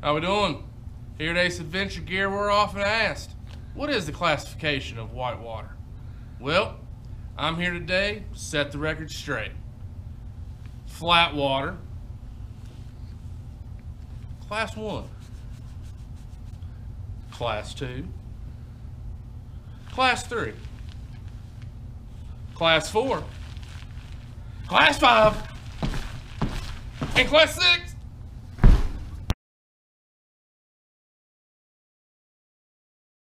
How we doing? Here at Ace Adventure Gear, we're often asked, what is the classification of whitewater? Well, I'm here today to set the record straight. Flat water, class one, class two, class three, class four, class five, and class six.